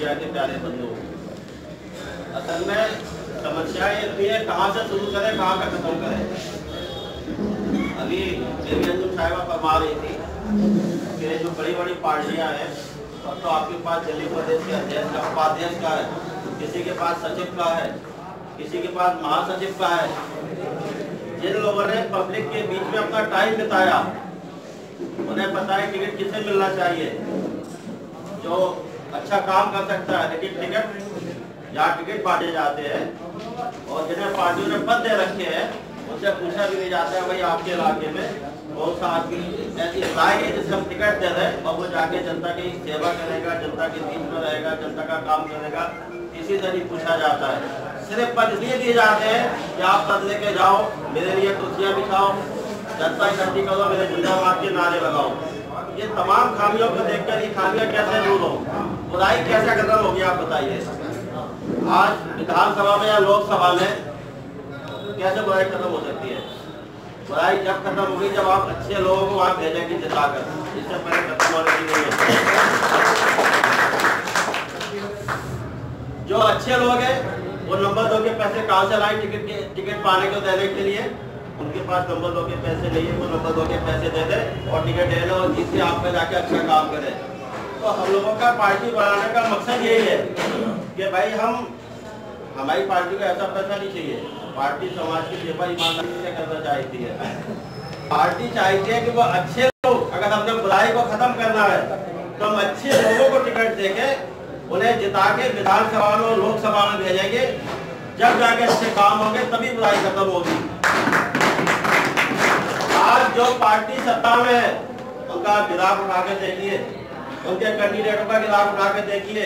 Media کے پیارے بندوں اصل میں سمسیا یہ ہے، کہاں سے شروع کریں، کہاں کا ختم کریں؟ ابھی دیوی انجم صاحبہ فرما رہی تھی کہ جو بڑی بڑی پارٹیاں ہیں، اور تو آپ کے پاس دلی پردیش کے ادھیش کا اپادھیش کا ہے، کسی کے پاس سچیو کا ہے، کسی کے پاس مہا سچیو کا ہے۔ جن لوگوں نے پبلک کے بیچ میں اپنا ٹائم بتایا، انہیں پتا ہے ٹکٹ کسے ملنا چاہیے؟ جو اچھا کام کر سکتا ہے، لیکن ٹکٹ یا ٹکٹ پاٹے جاتے ہیں۔ اور جنہیں پارٹیوں نے پد دے رکھے ہیں، ان سے پوچھا بھی نہیں جاتا ہے، بھائی آپ کے علاقے میں بہت سا آدمی ایسی ادائی ہے جس کو ٹکٹ دے رہے ہیں اور وہ جا کے جنتا کی سیوا کرے گا، جنتا کے بیچ میں رہے گا، جنتا کا کام کرے گا۔ اسی طرح پوچھا جاتا ہے۔ صرف پد لیے دیے جاتے ہیں کہ آپ پد لے کے جاؤ، میرے لیے کرسیاں بچھاؤ، جنتا اکٹھی کرو، میرے جنتا باد کے نعرے لگاؤ۔ یہ تمام خامیوں کو دیکھ کر یہ خامیاں کیسے دور ہوں؟ خدائی کیسا قدم ہوگی آپ بتائیے۔ آج ودھان سوا میں یا لوگ سوا میں کیسے خدائی ختم ہو سکتی ہے؟ خدائی جب ختم ہوگی، جب آپ اچھے لوگوں کو آپ بھیجیں گے جتا کر۔ اس سے پہلے ختم ہونے کی نہیں ہے۔ جو اچھے لوگ ہیں، وہ نمبر دو کے پیسے کہاں سے لائیں ٹکٹ کے ٹکٹ پانے کو دینے کے لیے۔ ان کے پاس نمبر دو کے پیسے نہیں ہے وہ نمبر دو کے پیسے دے دیں اور ٹکٹ دے لے اور جس سے آپ پہ جا کے اچھا کام کریں۔ تو ہم لوگوں کا پارٹی بنانے کا مقصد یہی ہے کہ بھائی ہم ہماری پارٹی کو ایسا پیسہ نہیں چاہیے۔ پارٹی سماج کی سیوا ایمانداری سے کرنا چاہتی ہے۔ پارٹی چاہتی ہے کہ وہ اچھے لوگ اگر ہم نے برائی کو ختم کرنا ہے، تو ہم اچھے لوگوں کو ٹکٹ دے کے انہیں جتا کے ودھان سبھا میں لوک سبھا میں بھیجیں گے۔ جب جا کے اچھے کام ہوں گے، تبھی برائی ختم ہوگی۔ آج جو پارٹی ستا میں ہے، ان کا مذاق اٹھا کے دیکھیے۔ ان کے کینڈیڈیٹوں کا جناب اٹھا کے دیکھیے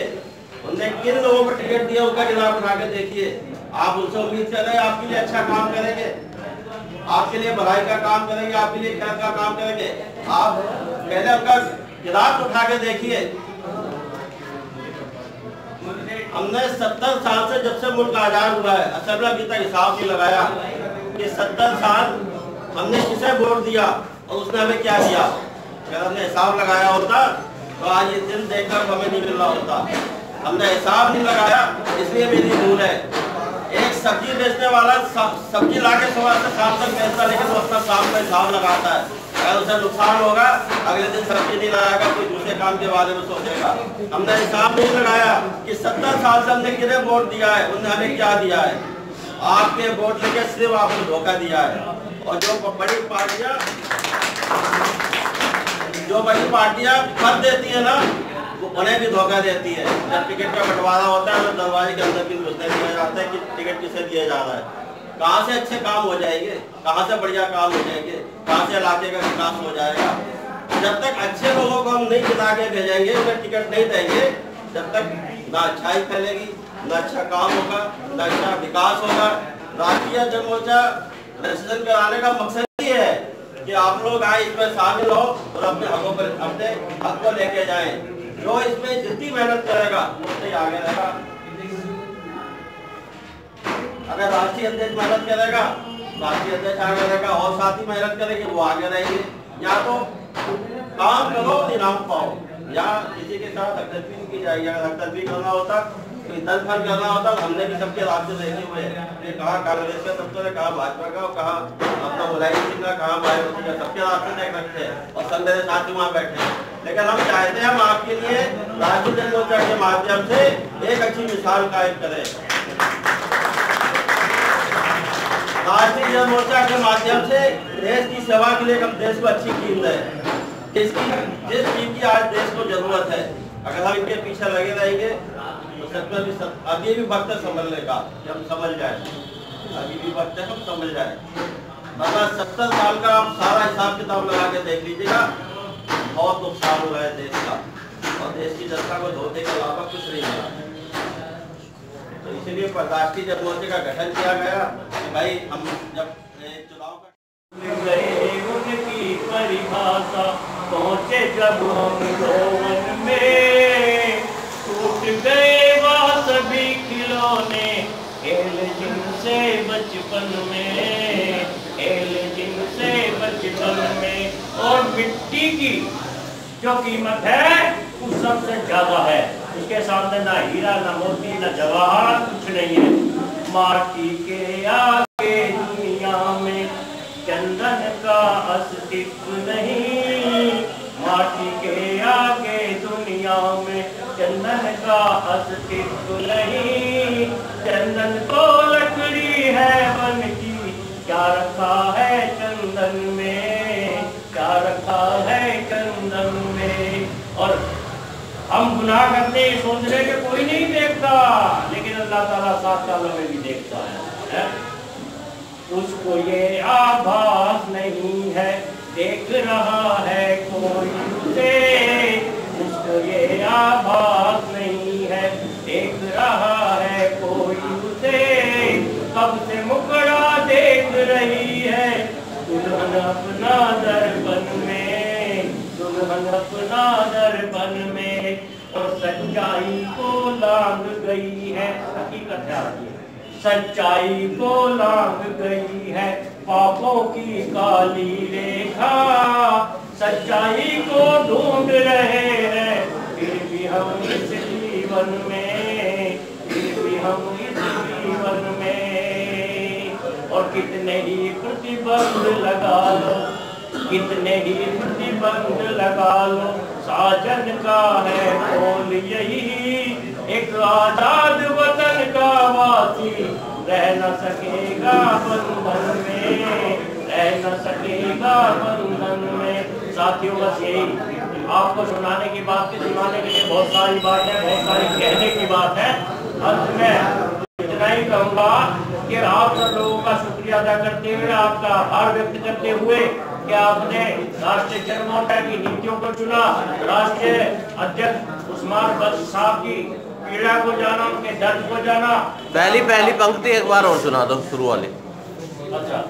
ان نے کن لوگوں کو ٹکٹ دیا ان کا جناب اٹھا کے دیکھیے آپ ان سے امید کر رہے ہیں آپ کے لیے اچھا کام کریں گے آپ کے لیے بھلائی کا کام کریں گے آپ کے لیے خیر کا کام کریں گے آپ پہلے ان کا جناب اٹھا کے دیکھیے ہم نے ستر سال سے جب سے ملک آزاد ہوا ہے اصل میں ابھی حساب نہیں لگایا کہ ستر سال ہم نے کسے ووٹ دیا اور اس نے ہمیں کیا دیا ہم نے حساب لگایا ہوتا تو آج یہ دن دیکھ کر ہمیں نہیں مل رہا ہوتا۔ ہم نے حساب نہیں لگایا، اس لیے میری بھول ہے ایک سبزی بیچنے والا سبزی لا کے صبح سے شام تک بیچتا لیکن وہ اپنا شام کا حساب لگاتا ہے۔ اگر اسے نقصان ہوگا، اگلے دن سبزی نہیں لایا گا، کوئی دوسرے کام کے بارے میں سوچے گا۔ ہم نے حساب نہیں لگایا کہ ستر سال سے ہم نے کنہیں ووٹ دیا ہے، انہوں نے ہمیں کیا دیا ہے۔ آپ کے ووٹ لے کے صرف آپ کو دھوکہ دیا ہے۔ اور جو بڑی پارٹیاں جو بڑی پارٹیاں کر دیتی ہیں نا وہ انہیں بھی دھوکہ دیتی ہے جب ٹکٹ کا بٹوارا ہوتا ہے تو دروازے کے اندر بھی پوچھتے دیا جاتا ہے کہ ٹکٹ کسے دیا جا رہا ہے کہاں سے اچھے کام ہو جائے گے کہاں سے بڑھیا کام ہو جائے گے کہاں سے علاقے کا وکاس ہو جائے گا جب تک اچھے لوگوں کو ہم نہیں جتا کے بھیجیں گے اگر ٹکٹ نہیں دیں گے جب تک نہ اچھائی پھیلے گی نہ اچھا کام ہوگا نہ اچھا وکاس ہوگا راجیہ جن ریسیزن کرانے کا مقصد کہ آپ لوگ آئے اس میں شامل ہو اور اپنے حقوں پر اپنے حق کو لے کے جائیں۔ جو اس میں جتنی محنت کرے گا اس سے آگے رہے گا۔ اگر راشٹری اندیش محنت کرے گا راشٹری اندیش آگے رہے گا اور ساتھی محنت کرے گی، وہ آگے رہے گی یا تو کام کرو انعام پاؤ۔ یا کسی کے ساتھ اخترفی کی جائے گا اگر اخترفی کرنا ہوتا دس بھر کرنا ہوتا ہم نے بھی سب کے راستے دیکھے ہوئے ہیں۔ کہاں کانگریس کا سب ہے کہاں بھاجپا کا، کہاں اپنا ملائم سنگھ کا، کہاں مایوتی کا، سب کے راستے دیکھ رکھے ہیں۔ اور سب میرے ساتھی وہاں بیٹھے ہیں۔ لیکن ہم چاہتے ہیں ہم آپ کے لیے راشٹریہ جنتا کے مادھیم سے ایک اچھی مثال قائم کریں۔ راشٹریہ جن مورچہ کے مادھیم سے دیش کی سیوا کے لیے ہم دیش کو اچھی ٹیم دیں اس کی، جس ٹیم کی آج دیش کو ضرورت ہے۔ اگر ہم ان کے پیچھے لگے رہیں گے ستویں بھی ست ابھی بھی وقت ہے سنبھلنے کا کہ ہم سمجھ جائیں ابھی بھی وقت ہے ہم سمجھ جائیں بتا ستر سال کا آپ سارا حساب کتاب لگا کے دیکھ لیجیے گا بہت نقصان ہو رہا ہے دیش کا اور دیش کی جنتا کو دھوتے کے علاوہ کچھ نہیں ہو تو اسی لیے برداشتی جب مورچے کا گٹھن کیا گیا کہ بھائی ہم جب چناؤ کا پہنچے جب ہم ایل جن سے بچپن میں ایل جن سے بچپن میں اور مٹی کی جو قیمت ہے اس سب سے زیادہ ہے اس کے سامنے نہ ہیرا نہ موتی نہ جواہر کچھ نہیں ہے مارٹی کے یاد چندن میں کیا رکھا ہے کندن میں؟ اور ہم گناہ کرتے ہیں، سوچ رہے کہ کوئی نہیں دیکھتا، لیکن اللہ تعالیٰ سات سالوں میں بھی دیکھتا ہے اس کو یہ آباس نہیں ہے، دیکھ رہا ہے کوئی اسے اس کو یہ آباس نہیں ہے دیکھ رہا ہے کوئی اسے کب سے مکڑا دیکھ رہی ہے دلہن اپنا دربن میں دلہن اپنا دربن میں اور سچائی کو لانگ گئی ہے۔ حقیقت ہے سچائی کو لانگ گئی ہے۔ پاپوں کی کالی ریکھا۔ سچائی کو ڈھونڈ رہے ہیں۔ پھر بھی ہم اس جیون میں پھر بھی ہم اس جیون میں اور کتنے ہی پرتیبند لگا لو۔ کتنے ہی پرتیبند لگا لو ساجن کا ہے بول یہی ایک آزاد وطن کا واسی رہ نہ سکے گا بندھن میں رہ نہ سکے گا بندھن میں ساتھیوں بس یہی آپ کو سنانے کی بات کی سنانے کے لیے بہت ساری بات ہے بہت ساری کہنے کی بات ہے انت میں اتنا ہی کہوں گا کہ آپ سب لوگوں کا شکریہ ادا کرتے ہوئے آپ کا آبھار ویکت کرتے ہوئے کہ آپ نے راشٹر جنموٹا کی نیتیوں کو چنا؟ راشٹر ادھیک عثمان بخش صاحب کی پیڑا کو جانا ان کے درد کو جانا۔ پہلی پہلی پنکتی ایک بار اور سنا دو شروع والی۔ اچھا۔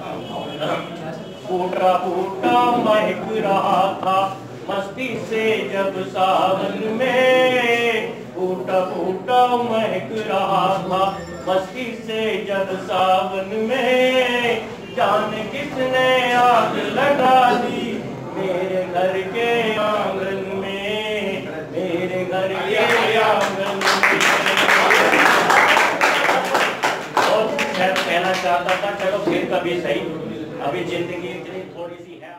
پھوٹا پھوٹا مہک رہا تھا۔ مستی سے جب ساون میں پھوٹا پھوٹا مہک رہا تھا۔ مستی سے جب ساون میں جان کس نے آگ لگا دی میرے گھر کے آنگن میں، میرے گھر کے آنگن میں۔ اور میں کہنا چاہتا تھا، چلو پھر کبھی صحیح۔ ابھی زندگی اتنی تھوڑی سی ہے۔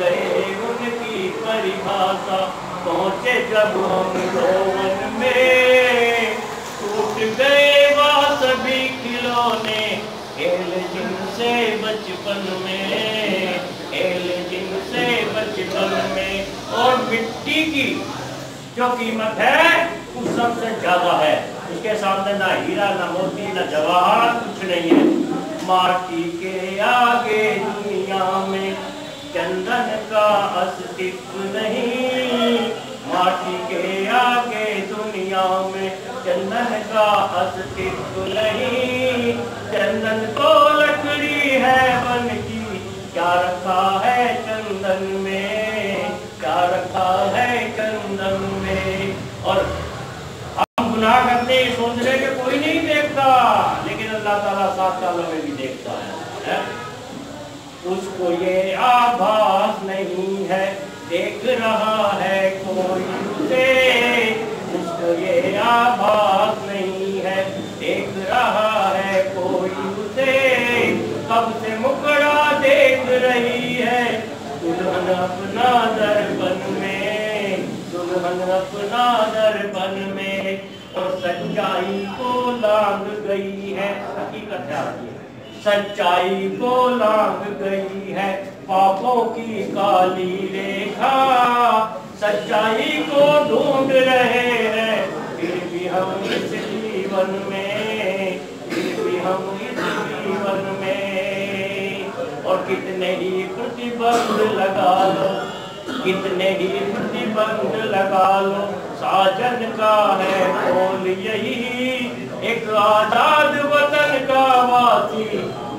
گئے ان کی پریبھاشا پہنچے جب ہم روون میں ٹوٹ گئے وہ سبھی کھلونے کھیل جن سے بچپن میں کھیل جن سے بچپن میں، اور مٹی کی جو قیمت ہے، وہ سب سے زیادہ ہے۔ اس کے سامنے نہ ہیرا، نہ موتی، نہ جواہر، کچھ نہیں ہے۔ ماٹی کے آگے دنیا میں چندن کا استف نہیں۔ ماٹی کے آگے دنیا میں چندن کا استف نہیں۔ چندن کو لکڑی ہے بن کی کیا رکھا ہے چندن میں؟ کیا رکھا ہے چندن میں؟ اور ہم گناہ کرتے ہیں، سوچ رہے کہ کوئی نہیں دیکھتا، لیکن اللہ تعالیٰ سات سالوں میں بھی دیکھتا ہے اس کو یہ آباس نہیں ہے، دیکھ رہا ہے کوئی اسے، اس کو یہ آباس نہیں ہے دیکھ رہا ہے کوئی اسے کب سے مکڑا دیکھ رہی ہے دلہن اپنا دربن میں، دلہن اپنا دربن میں، اور سچائی کو لانگ گئی ہے۔ حقیقت ہے آگے سچائی کو لانگ گئی ہے۔ پاپوں کی کالی ریکھا، سچائی کو ڈھونڈ رہے ہیں۔ پھر بھی ہم اس جیون میں کتنے ہی پرتیبند لگا لو کتنے ہی پرتیبند لگا لو ساجن کا ہے بول یہی ایک آزاد وطن کا واسی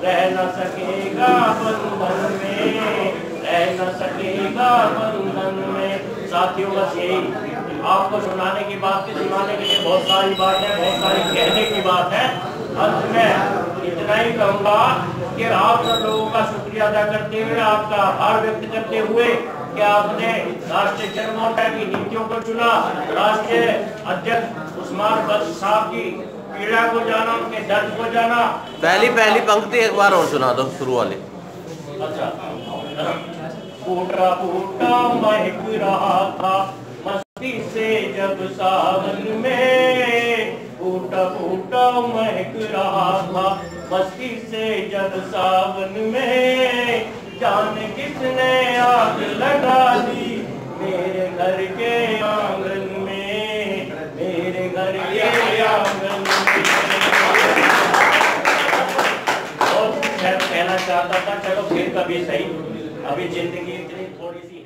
رہ نہ سکے گا بندھن میں رہ نہ سکے گا بندھن میں ساتھیوں بس یہی آپ کو سنانے کی بات کی سنانے کے لیے بہت ساری بات ہے بہت ساری کہنے کی بات ہے انت میں اتنا ہی کہوں گا کہ آپ سب لوگوں کا شکریہ ادا کرتے ہوئے آپ کا ہر وقت کرتے ہوئے کہ آپ نے راستے چرموٹا کی نیتیوں کو چنا۔ راستے ادھیکش عثمان بخش صاحب کی پیڑا کو جانا ان کے درد کو جانا۔ پہلی پہلی پنکتی ایک بار اور سنا دو شروع والے اچھا۔ پوٹا پوٹا مہک رہا تھا۔ مستی سے جب ساون میں پھوٹا پھوٹا مہک رہا تھا مستی سے جب ساون میں جان کس نے آگ لگا دی میرے گھر کے آنگن میں میرے گھر کے آنگن میں اور کہنا چاہتا تھا چلو پھر کبھی صحیح ابھی زندگی اتنی تھوڑی سی